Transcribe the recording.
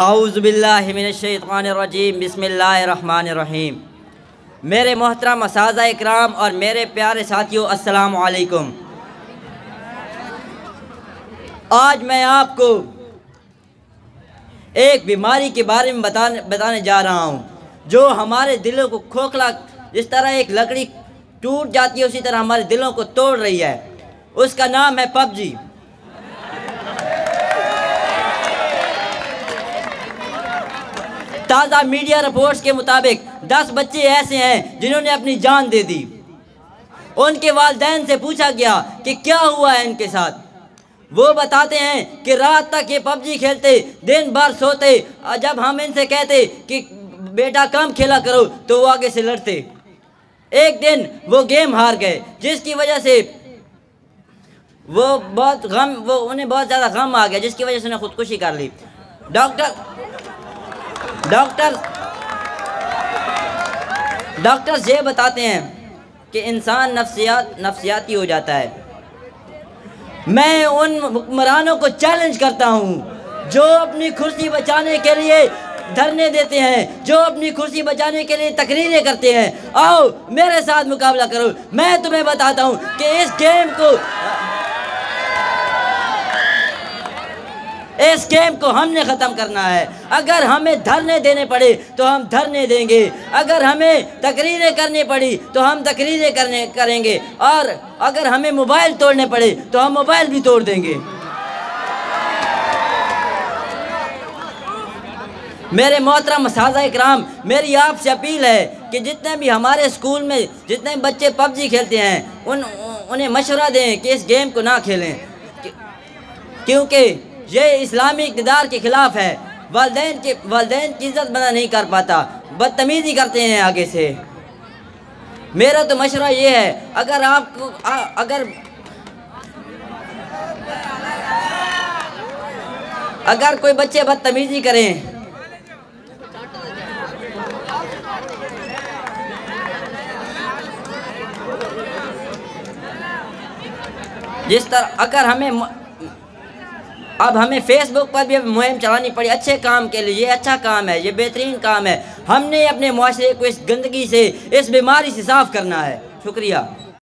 आउज़बिल्लिमिनशैतानरजीम बिस्मिल्लाहिर्रहमानिर्रहीम। मेरे मोहतरम साजा इकराम और मेरे प्यारे साथियों, अस्सलाम वालेकुम आज मैं आपको एक बीमारी के बारे में बताने बताने जा रहा हूँ, जो हमारे दिलों को खोखला जिस तरह एक लकड़ी टूट जाती है, उसी तरह हमारे दिलों को तोड़ रही है। उसका नाम है पबजी। ताज़ा मीडिया रिपोर्ट्स के मुताबिक दस बच्चे ऐसे हैं जिन्होंने अपनी जान दे दी। उनके वालदेन से पूछा गया कि क्या हुआ है इनके साथ। वो बताते हैं कि रात तक ये पबजी खेलते, दिन भर सोते जब हम इनसे कहते कि, बेटा, कम खेला करो तो वो आगे से लड़ते। एक दिन वो गेम हार गए, जिसकी वजह से वो बहुत गम, वो उन्हें बहुत ज़्यादा गम आ गया, जिसकी वजह से उन्हें खुदकुशी कर ली। डॉक्टर डॉक्टर डॉक्टर्स ये बताते हैं कि इंसान नफ्सियात, नफ्सियाती हो जाता है। मैं उन हुक्मरानों को चैलेंज करता हूँ, जो अपनी कुर्सी बचाने के लिए धरने देते हैं, जो अपनी कुर्सी बचाने के लिए तकरीरें करते हैं। आओ, मेरे साथ मुकाबला करो। मैं तुम्हें बताता हूँ कि इस गेम को इस गेम को हमने ख़त्म करना है। अगर हमें धरने देने पड़े तो हम धरने देंगे। अगर हमें तकरीरें करनी पड़ी तो हम तकरीरें करने, करेंगे। और अगर हमें मोबाइल तोड़ने पड़े तो हम मोबाइल भी तोड़ देंगे। मेरे मोहतरम साजा इक्राम, मेरी आपसे अपील है कि जितने भी हमारे स्कूल में जितने बच्चे पबजी खेलते हैं, उन, उन्हें मशवरा दें कि इस गेम को ना खेलें। क्योंकि ये इस्लामी इकदार के ख़िलाफ़ है। वालदेन के वालदेन की इज़्ज़त बना नहीं कर पाता। बदतमीज़ी करते हैं आगे से। मेरा तो मशरा ये है, अगर आपको अगर अगर कोई बच्चे बदतमीज़ी करें। जिस तरह अगर हमें अब हमें फेसबुक पर भी मुहिम चलानी पड़ी। अच्छे काम के लिए ये अच्छा काम है, ये बेहतरीन काम है। हमने अपने माशरे को इस गंदगी से, इस बीमारी से साफ़ करना है। शुक्रिया।